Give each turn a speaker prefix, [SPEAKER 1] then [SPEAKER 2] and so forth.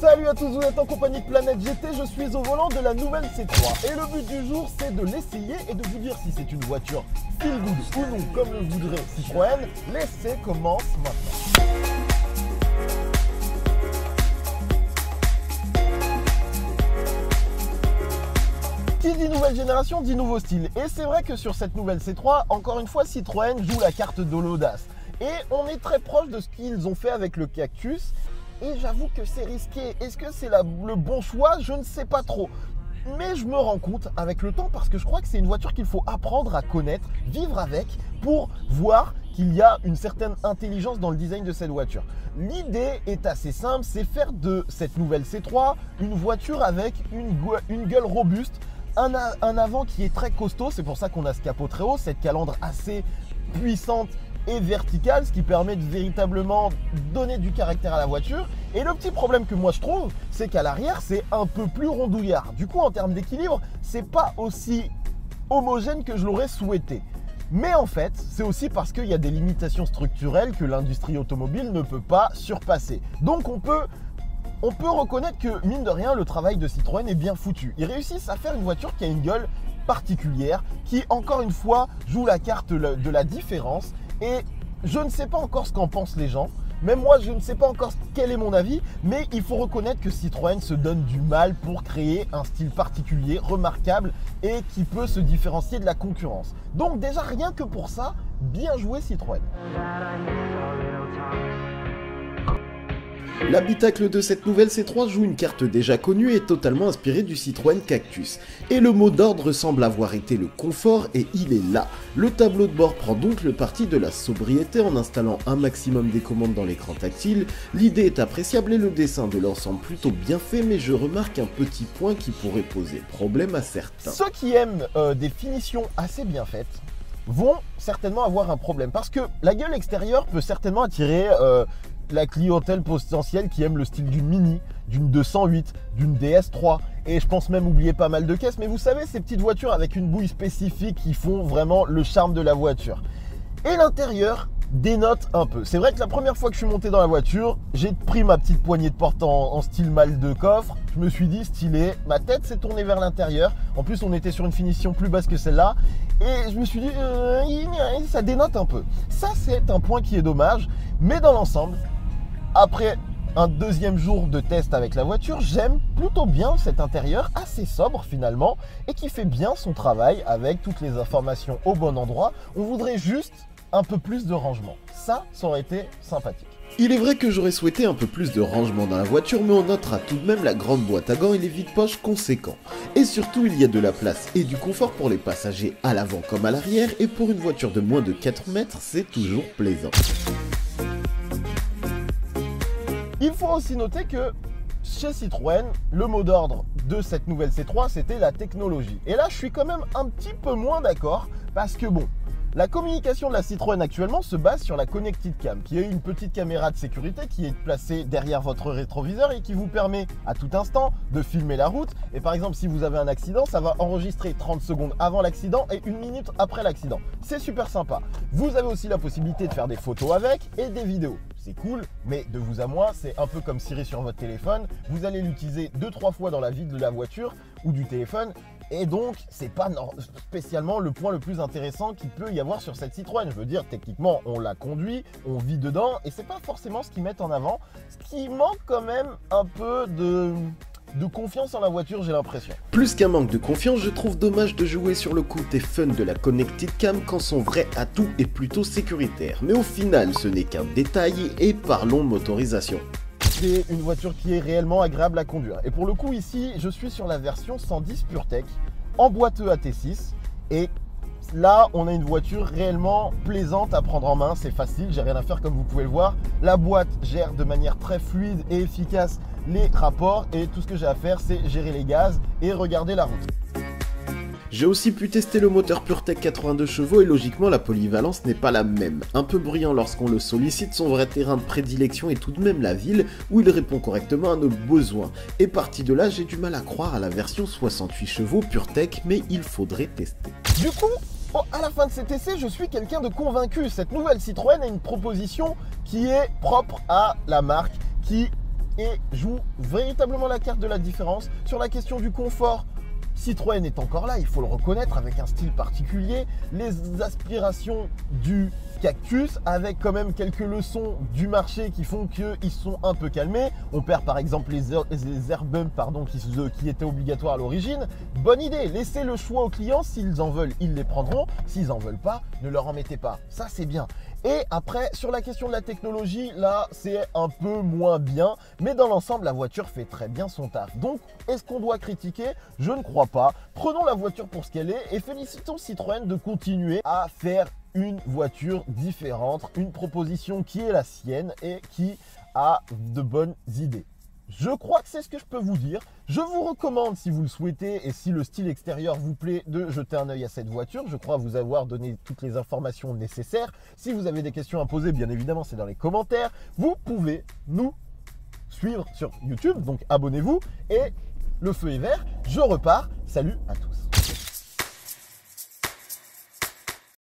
[SPEAKER 1] Salut à tous, vous êtes en compagnie de Planète GT, je suis au volant de la nouvelle C3 et le but du jour c'est de l'essayer et de vous dire si c'est une voiture feel good ou non comme le voudrait Citroën. L'essai commence maintenant. Qui dit nouvelle génération dit nouveau style. Et c'est vrai que sur cette nouvelle C3, encore une fois, Citroën joue la carte de l'audace. Et on est très proche de ce qu'ils ont fait avec le Cactus. Et j'avoue que c'est risqué. Est-ce que c'est le bon choix? Je ne sais pas trop. Mais je me rends compte avec le temps parce que je crois que c'est une voiture qu'il faut apprendre à connaître, vivre avec, pour voir qu'il y a une certaine intelligence dans le design de cette voiture. L'idée est assez simple, c'est faire de cette nouvelle C3 une voiture avec une, une gueule robuste, un, un, avant qui est très costaud, c'est pour ça qu'on a ce capot très haut, cette calandre assez puissante et verticale, ce qui permet de véritablement donner du caractère à la voiture. Et le petit problème que moi je trouve, c'est qu'à l'arrière, c'est un peu plus rondouillard. Du coup, en termes d'équilibre, c'est pas aussi homogène que je l'aurais souhaité. Mais en fait, c'est aussi parce qu'il y a des limitations structurelles que l'industrie automobile ne peut pas surpasser. Donc on peut, on peut reconnaître que, mine de rien, le travail de Citroën est bien foutu. Ils réussissent à faire une voiture qui a une gueule particulière, qui encore une fois joue la carte de la différence et je ne sais pas encore ce qu'en pensent les gens. Même moi, je ne sais pas encore quel est mon avis, mais il faut reconnaître que Citroën se donne du mal pour créer un style particulier, remarquable et qui peut se différencier de la concurrence. Donc déjà, rien que pour ça, bien joué Citroën.
[SPEAKER 2] L'habitacle de cette nouvelle C3 joue une carte déjà connue et totalement inspirée du Citroën Cactus. Et le mot d'ordre semble avoir été le confort et il est là. Le tableau de bord prend donc le parti de la sobriété en installant un maximum des commandes dans l'écran tactile. L'idée est appréciable et le dessin de l'ensemble plutôt bien fait mais je remarque un petit point qui pourrait poser problème à certains.
[SPEAKER 1] Ceux qui aiment euh, des finitions assez bien faites, vont certainement avoir un problème parce que la gueule extérieure peut certainement attirer euh, la clientèle potentielle qui aime le style d'une Mini, d'une 208, d'une DS3 et je pense même oublier pas mal de caisses. Mais vous savez, ces petites voitures avec une bouille spécifique qui font vraiment le charme de la voiture. Et l'intérieur dénote un peu. C'est vrai que la première fois que je suis monté dans la voiture, j'ai pris ma petite poignée de porte en, style mal de coffre. Je me suis dit stylé, ma tête s'est tournée vers l'intérieur. En plus, on était sur une finition plus basse que celle-là. Et je me suis dit, euh, ça dénote un peu. Ça, c'est un point qui est dommage. Mais dans l'ensemble, après un deuxième jour de test avec la voiture, j'aime plutôt bien cet intérieur assez sobre finalement et qui fait bien son travail avec toutes les informations au bon endroit. On voudrait juste un peu plus de rangement. Ça, ça aurait été sympathique.
[SPEAKER 2] Il est vrai que j'aurais souhaité un peu plus de rangement dans la voiture, mais on notera tout de même la grande boîte à gants et les vides-poches conséquents. Et surtout, il y a de la place et du confort pour les passagers à l'avant comme à l'arrière, et pour une voiture de moins de 4 mètres, c'est toujours plaisant.
[SPEAKER 1] Il faut aussi noter que chez Citroën, le mot d'ordre de cette nouvelle C3, c'était la technologie. Et là, je suis quand même un petit peu moins d'accord parce que bon, la communication de la Citroën actuellement se base sur la Connected Cam, qui est une petite caméra de sécurité qui est placée derrière votre rétroviseur et qui vous permet à tout instant de filmer la route. Et par exemple, si vous avez un accident, ça va enregistrer 30 secondes avant l'accident et une minute après l'accident. C'est super sympa. Vous avez aussi la possibilité de faire des photos avec et des vidéos c'est cool, mais de vous à moi, c'est un peu comme Siri sur votre téléphone. Vous allez l'utiliser deux trois fois dans la vie de la voiture ou du téléphone et donc, c'est pas spécialement le point le plus intéressant qu'il peut y avoir sur cette Citroën. Je veux dire, techniquement, on la conduit, on vit dedans, et c'est pas forcément ce qu'ils mettent en avant. Ce qui manque quand même un peu de de confiance en la voiture, j'ai l'impression.
[SPEAKER 2] Plus qu'un manque de confiance, je trouve dommage de jouer sur le côté fun de la Connected Cam quand son vrai atout est plutôt sécuritaire. Mais au final, ce n'est qu'un détail et parlons motorisation
[SPEAKER 1] c'est une voiture qui est réellement agréable à conduire. Et pour le coup, ici, je suis sur la version 110 PureTech en boiteux AT6 et là, on a une voiture réellement plaisante à prendre en main, c'est facile, j'ai rien à faire comme vous pouvez le voir. La boîte gère de manière très fluide et efficace les rapports et tout ce que j'ai à faire, c'est gérer les gaz et regarder la route.
[SPEAKER 2] J'ai aussi pu tester le moteur PureTech 82 chevaux et logiquement la polyvalence n'est pas la même. Un peu bruyant lorsqu'on le sollicite, son vrai terrain de prédilection est tout de même la ville où il répond correctement à nos besoins. Et parti de là, j'ai du mal à croire à la version 68 chevaux PureTech, mais il faudrait tester.
[SPEAKER 1] Du coup, oh, à la fin de cet essai, je suis quelqu'un de convaincu. Cette nouvelle Citroën a une proposition qui est propre à la marque, qui joue véritablement la carte de la différence. Sur la question du confort, Citroën est encore là, il faut le reconnaître, avec un style particulier. Les aspirations du Cactus, avec quand même quelques leçons du marché qui font qu'ils sont un peu calmés. On perd par exemple les, air, pardon, qui, étaient obligatoires à l'origine. Bonne idée, laissez le choix aux clients. S'ils en veulent, ils les prendront. S'ils en veulent pas, ne leur en mettez pas. Ça, c'est bien. Et après, sur la question de la technologie, là, c'est un peu moins bien. Mais dans l'ensemble, la voiture fait très bien son taf. Donc, est-ce qu'on doit critiquer? Je ne pas. Prenons la voiture pour ce qu'elle est et félicitons Citroën de continuer à faire une voiture différente, une proposition qui est la sienne et qui a de bonnes idées. Je crois que c'est ce que je peux vous dire. Je vous recommande, si vous le souhaitez et si le style extérieur vous plaît, de jeter un œil à cette voiture. Je crois vous avoir donné toutes les informations nécessaires. Si vous avez des questions à poser, bien évidemment, c'est dans les commentaires. Vous pouvez nous suivre sur YouTube, donc abonnez-vous. Et le feu est vert, je repars. Salut à tous.